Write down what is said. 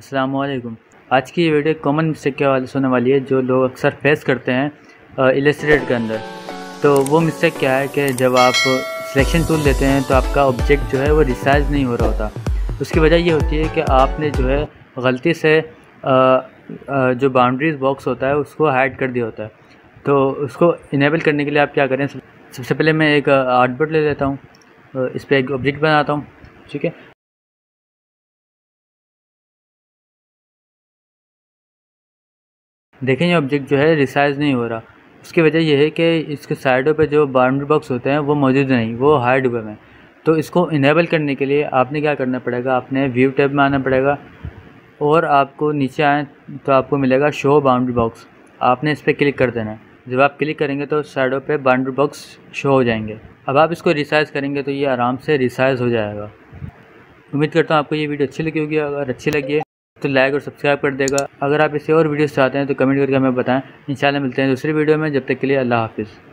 असलकुम आज की ये वीडियो कॉमन मिस्टेक के हवाले से होने वाली है जो लोग अक्सर फेस करते हैं इलेस्ट्रेट के अंदर। तो वो मिस्टेक क्या है कि जब आप सिलेक्शन टूल लेते हैं तो आपका ऑब्जेक्ट जो है वो रिसाइज नहीं हो रहा होता। उसकी वजह ये होती है कि आपने जो है गलती से आ, आ, जो बाउंड्रीज बॉक्स होता है उसको हाइड कर दिया होता है। तो उसको इनेबल करने के लिए आप क्या करें? सबसे पहले मैं एक आर्टबोर्ड ले लेता हूँ। इस पर एक ऑब्जेक्ट बनाता हूँ ठीक है? देखें, ये ऑब्जेक्ट जो है रिसाइज नहीं हो रहा। उसकी वजह यह है कि इसके साइडों पे जो बाउंड्री बॉक्स होते हैं, वो मौजूद नहीं, वो हाइड हुए हैं तो इसको इनेबल करने के लिए आपने क्या करना पड़ेगा? आपने व्यू टैब में आना पड़ेगा और आपको नीचे आए तो आपको मिलेगा शो बाउंड्री बॉक्स आपने इस पर क्लिक कर देना है। जब आप क्लिक करेंगे तो साइडों पे बाउंड्री बॉक्स शो हो जाएँगे। अब आप इसको रिसाइज करेंगे तो ये आराम से रिसाइज हो जाएगा। उम्मीद करता हूँ आपको ये वीडियो अच्छी लगी होगी। अगर अच्छी लगी है तो लाइक और सब्सक्राइब कर देगा। अगर आप इसे और वीडियोस चाहते हैं तो कमेंट करके हमें बताएँ। इंशाल्लाह मिलते हैं दूसरी वीडियो में। जब तक के लिए अल्लाह हाफिज़।